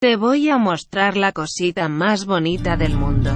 Te voy a mostrar la cosita más bonita del mundo.